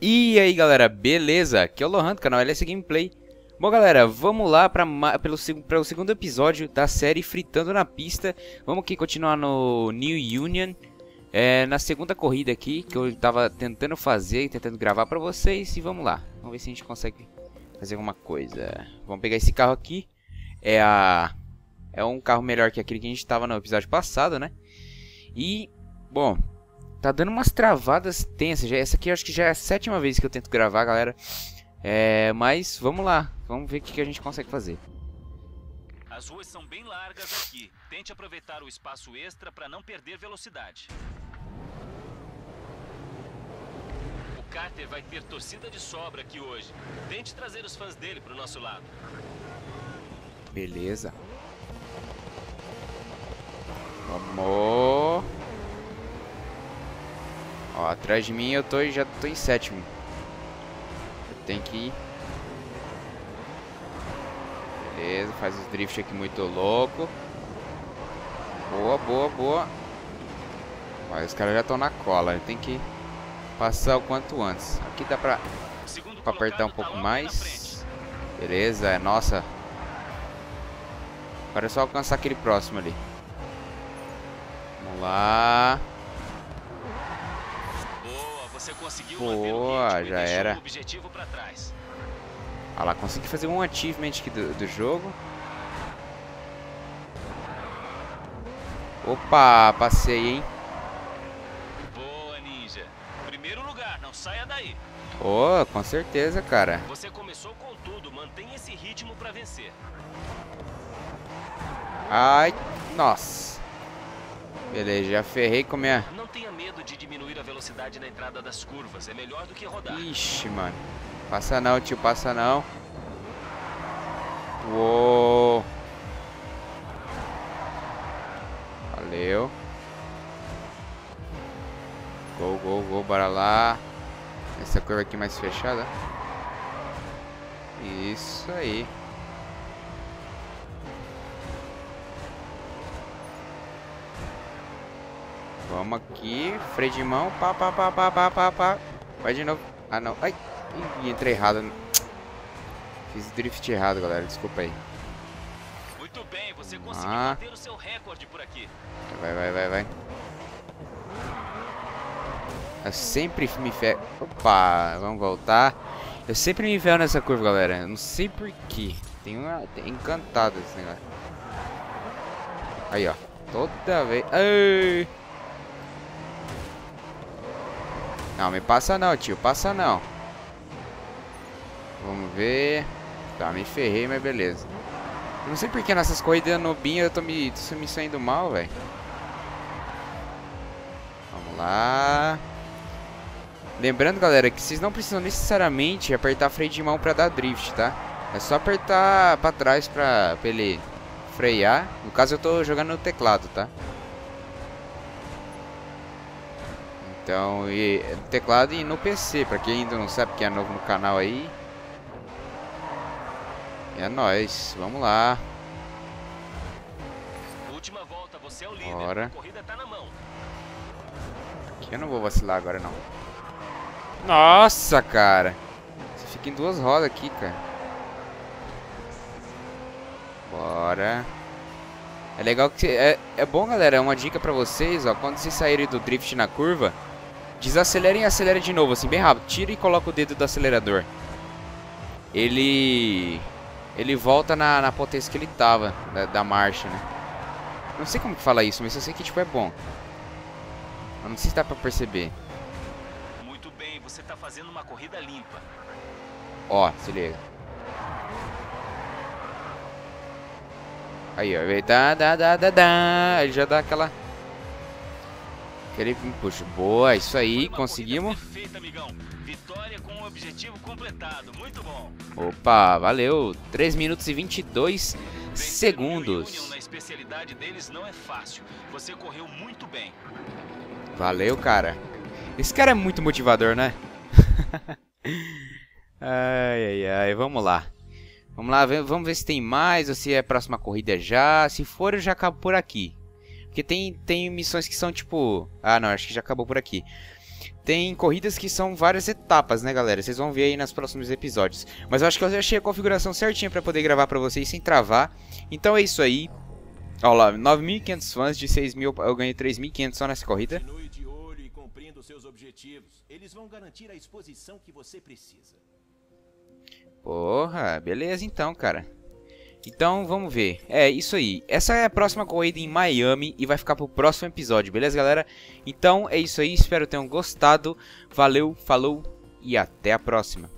E aí galera, beleza? Aqui é o Lohan do canal LS Gameplay. Bom galera, vamos lá para pelo o segundo episódio da série Fritando na Pista. Vamos aqui continuar no New Union. É, Na segunda corrida aqui, que eu tava tentando fazer, tentando gravar para vocês E vamos lá, vamos ver se a gente consegue fazer alguma coisa. Vamos pegar esse carro aqui. É a... É um carro melhor que aquele que a gente tava no episódio passado, né? E, bom, Tá dando umas travadas tensas. Essa aqui acho que já é a sétima vez que eu tento gravar, galera. É, mas vamos lá. Vamos ver o que, que a gente consegue fazer. As ruas são bem largas aqui. Tente aproveitar o espaço extra para não perder velocidade. O Carter vai ter torcida de sobra aqui hoje. Tente trazer os fãs dele pro nosso lado. Beleza. Vamos. Ó, atrás de mim eu tô já tô em sétimo. Tenho que ir. Beleza, faz os drift aqui muito louco. Boa, boa, boa. Ó, os caras já estão na cola. Tem que passar o quanto antes. Aqui dá pra, pra apertar um pouco tá mais. Beleza, é nossa. Agora é só alcançar aquele próximo ali. Vamos lá. Você conseguiu Boa, já era. Olha lá, consegui fazer um achievement aqui do, do jogo. Opa, passei, hein? Boa, ninja. Primeiro lugar, não saia daí. Oh, com certeza, cara. Você começou com tudo, mantenha esse ritmo para vencer. Ai, nossa. Beleza, já ferrei com minha... Não tenha medo de diminuir a velocidade na entrada das curvas. É melhor do que rodar. Ixi, mano. Passa não, tio. Passa não. Uou. Valeu. Gol, gol, gol. Bora lá. Essa curva aqui mais fechada. Isso aí. Vamos aqui. Freio de mão. Pá, pá, pá, pá, pá, pá, pá. Vai de novo. Ah, não. Ai. Ih, entrei errado. Fiz drift errado, galera. Desculpa aí. Muito bem. Você conseguiu ah. o seu recorde por aqui. Vai, vai, vai, vai. Eu sempre me ferro. Opa, vamos voltar. Eu sempre me ferro nessa curva, galera. Eu não sei porquê. Tem uma. Tem encantado esse negócio. Aí, ó. Toda vez. Ai. Não, me passa não, tio. Passa não. Vamos ver. Tá, me ferrei, mas beleza. Eu não sei porque nessas corridas nobinhas eu tô me, tô me saindo mal, velho. Vamos lá. Lembrando, galera, que vocês não precisam necessariamente apertar freio de mão pra dar drift, tá? É só apertar pra trás pra, pra ele frear. No caso, eu tô jogando no teclado, tá? Então, e, no teclado e no PC, pra quem ainda não sabe que é novo no canal aí. É nóis, vamos lá. Última volta, você é o líder. Bora. Tá na mão. Aqui eu não vou vacilar agora não. Nossa, cara. Você fica em duas rodas aqui, cara. Bora. É legal que... É, é bom, galera. É uma dica pra vocês, ó. Quando vocês saírem do drift na curva Desacelera e acelera de novo, assim, bem rápido. Tira e coloca o dedo do acelerador. Ele... Ele volta na, na potência que ele tava, da, da, marcha, né? Não sei como que fala isso, mas eu sei que, tipo, é bom. Eu não sei se dá pra perceber. Muito bem, você tá fazendo uma corrida limpa. Ó, se liga. Aí, ó. Dá, dá, dá, dá, dá. Ele já dá aquela... Aquele puxa. Boa, isso aí, conseguimos. Perfeita, amigão. Vitória com o objetivo completado. Muito bom. Opa, valeu. 3 minutos e 22 segundos. É. Valeu, cara. Esse cara é muito motivador, né? ai, ai, ai. Vamos lá. Vamos lá, vamos ver se tem mais ou se é a próxima corrida já. Se for, eu já acabo por aqui. Porque tem, tem missões que são tipo... Ah, não, acho que já acabou por aqui. tem corridas que são várias etapas, né, galera? Vocês vão ver aí nos próximos episódios. Mas eu acho que eu achei a configuração certinha para poder gravar para vocês sem travar. Então é isso aí. Olha lá, 9.500 fãs de 6.000, eu ganhei 3.500 só nessa corrida. Continue de olho e cumprindo seus objetivos. Eles vão garantir a exposição que você precisa. Porra, beleza então, cara. Então, vamos ver. É, isso aí. Essa é a próxima corrida em Miami e vai ficar pro próximo episódio, beleza, galera? Então, é isso aí. Espero que tenham gostado. Valeu, falou e até a próxima.